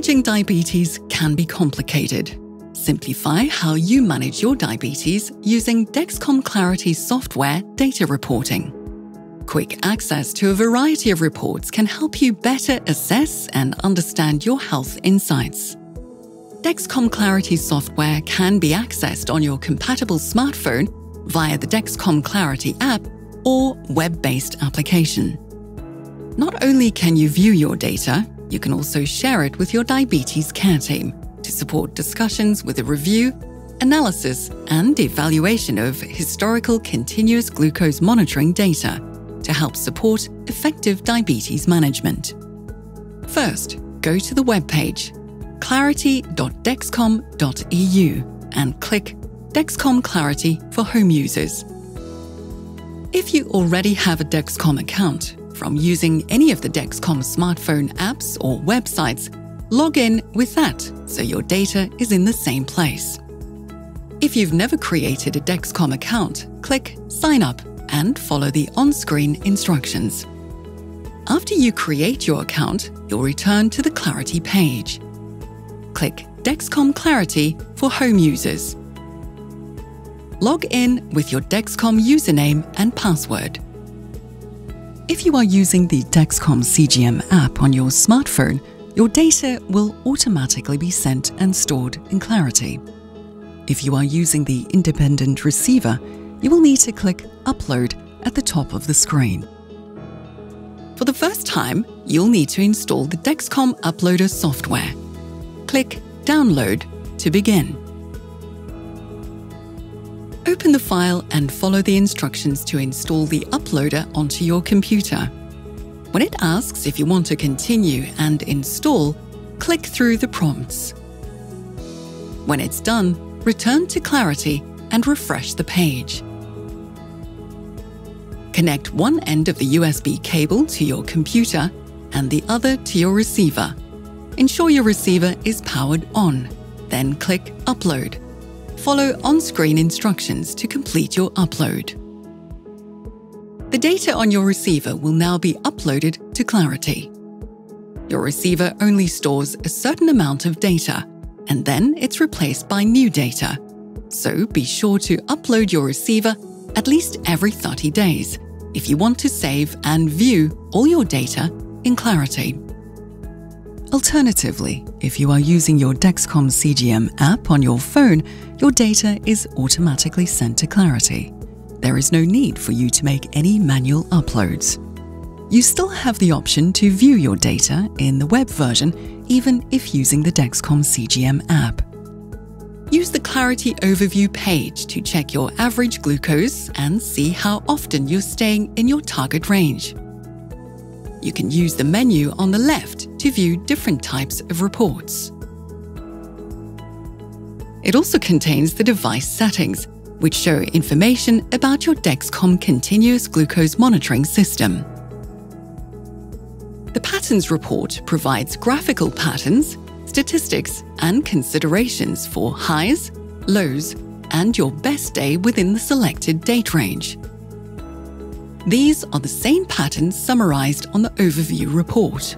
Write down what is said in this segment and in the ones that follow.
Managing diabetes can be complicated. Simplify how you manage your diabetes using Dexcom Clarity software data reporting. Quick access to a variety of reports can help you better assess and understand your health insights. Dexcom Clarity software can be accessed on your compatible smartphone via the Dexcom Clarity app or web based application. Not only can you view your data, you can also share it with your diabetes care team to support discussions with a review, analysis, and evaluation of historical continuous glucose monitoring data to help support effective diabetes management. First, go to the webpage clarity.dexcom.eu and click Dexcom Clarity for home users. If you already have a Dexcom account, from using any of the Dexcom smartphone apps or websites, log in with that so your data is in the same place. If you've never created a Dexcom account, click Sign Up and follow the on screen instructions. After you create your account, you'll return to the Clarity page. Click Dexcom Clarity for home users. Log in with your Dexcom username and password. If you are using the Dexcom CGM app on your smartphone, your data will automatically be sent and stored in Clarity. If you are using the independent receiver, you will need to click Upload at the top of the screen. For the first time, you'll need to install the Dexcom Uploader software. Click Download to begin. Open the file and follow the instructions to install the uploader onto your computer. When it asks if you want to continue and install, click through the prompts. When it's done, return to Clarity and refresh the page. Connect one end of the USB cable to your computer and the other to your receiver. Ensure your receiver is powered on, then click Upload follow on-screen instructions to complete your upload. The data on your receiver will now be uploaded to Clarity. Your receiver only stores a certain amount of data, and then it's replaced by new data. So be sure to upload your receiver at least every 30 days if you want to save and view all your data in Clarity. Alternatively, if you are using your Dexcom CGM app on your phone, your data is automatically sent to Clarity. There is no need for you to make any manual uploads. You still have the option to view your data in the web version even if using the Dexcom CGM app. Use the Clarity Overview page to check your average glucose and see how often you're staying in your target range. You can use the menu on the left to view different types of reports. It also contains the device settings, which show information about your Dexcom continuous glucose monitoring system. The Patterns report provides graphical patterns, statistics, and considerations for highs, lows, and your best day within the selected date range. These are the same patterns summarized on the overview report.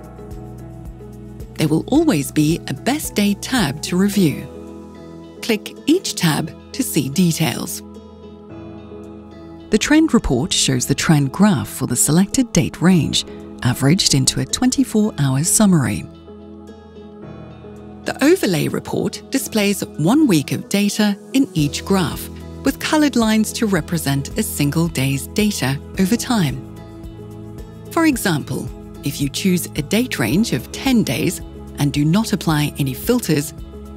There will always be a Best Day tab to review. Click each tab to see details. The trend report shows the trend graph for the selected date range, averaged into a 24 hour summary. The overlay report displays one week of data in each graph with coloured lines to represent a single day's data over time. For example, if you choose a date range of 10 days and do not apply any filters,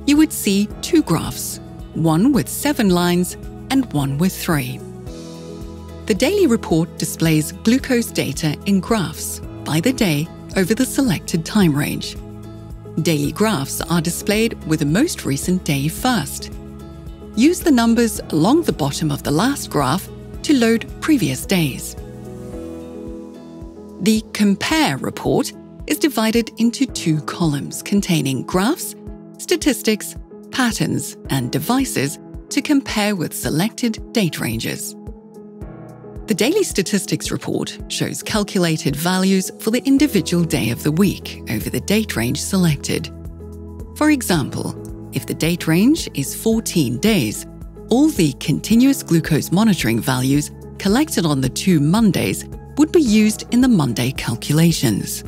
you would see two graphs, one with seven lines and one with three. The daily report displays glucose data in graphs by the day over the selected time range. Daily graphs are displayed with the most recent day first, use the numbers along the bottom of the last graph to load previous days. The Compare report is divided into two columns containing graphs, statistics, patterns, and devices to compare with selected date ranges. The Daily Statistics Report shows calculated values for the individual day of the week over the date range selected. For example, if the date range is 14 days, all the continuous glucose monitoring values collected on the two Mondays would be used in the Monday calculations.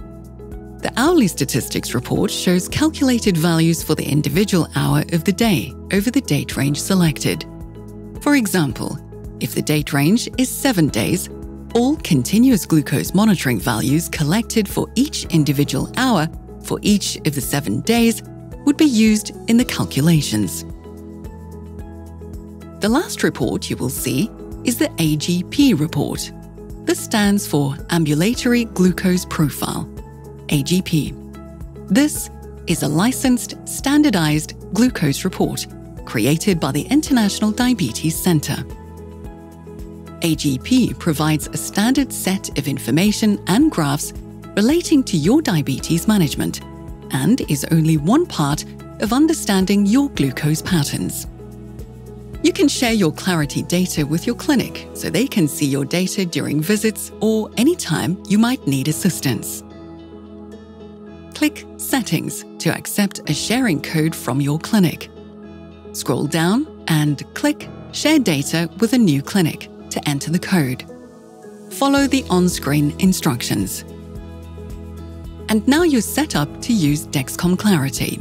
The hourly statistics report shows calculated values for the individual hour of the day over the date range selected. For example, if the date range is 7 days, all continuous glucose monitoring values collected for each individual hour for each of the 7 days would be used in the calculations. The last report you will see is the AGP report. This stands for Ambulatory Glucose Profile, AGP. This is a licensed, standardized glucose report created by the International Diabetes Center. AGP provides a standard set of information and graphs relating to your diabetes management and is only one part of understanding your glucose patterns. You can share your Clarity data with your clinic so they can see your data during visits or anytime you might need assistance. Click Settings to accept a sharing code from your clinic. Scroll down and click Share data with a new clinic to enter the code. Follow the on-screen instructions. And now you're set up to use Dexcom Clarity.